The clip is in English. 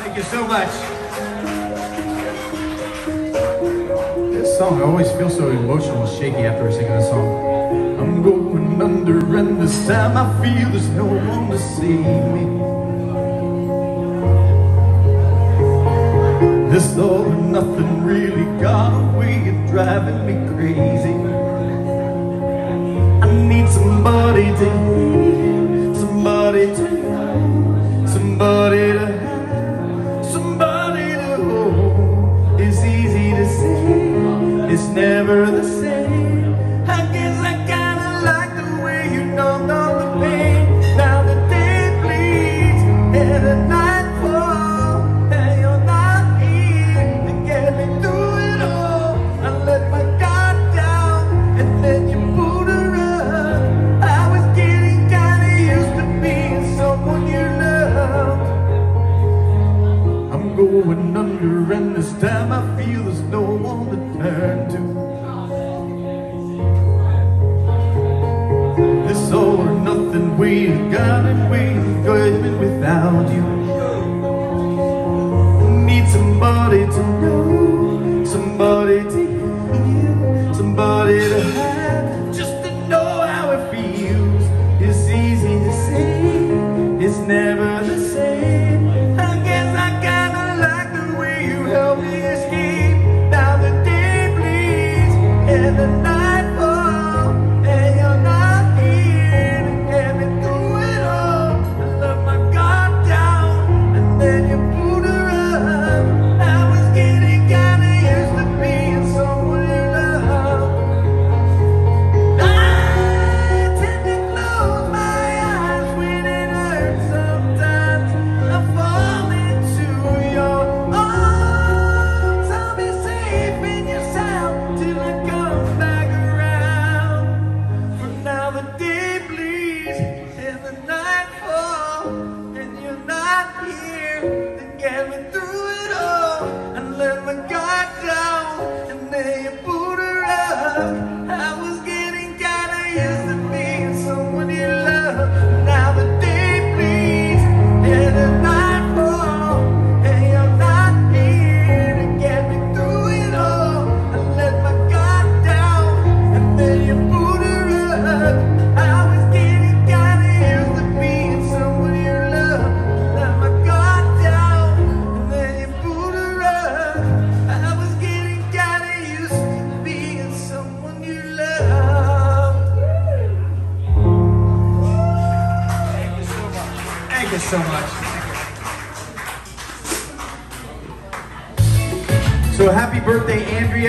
Thank you so much. This song, I always feel so emotional and shaky after I sing this song. I'm going under, and this time I feel there's no one to save me. This all or nothing really got a way of driving me crazy. I need somebody to somebody to, never the same. I guess I kinda like the way you numbed all the pain. Now the day bleeds and the night falls, and you're not here to get me through it all. I let my guard down, and then you pulled a rug. I was getting kinda used to being someone you loved. I'm going under, and this time I feel somebody to Thank you so much. So happy birthday, Andrea.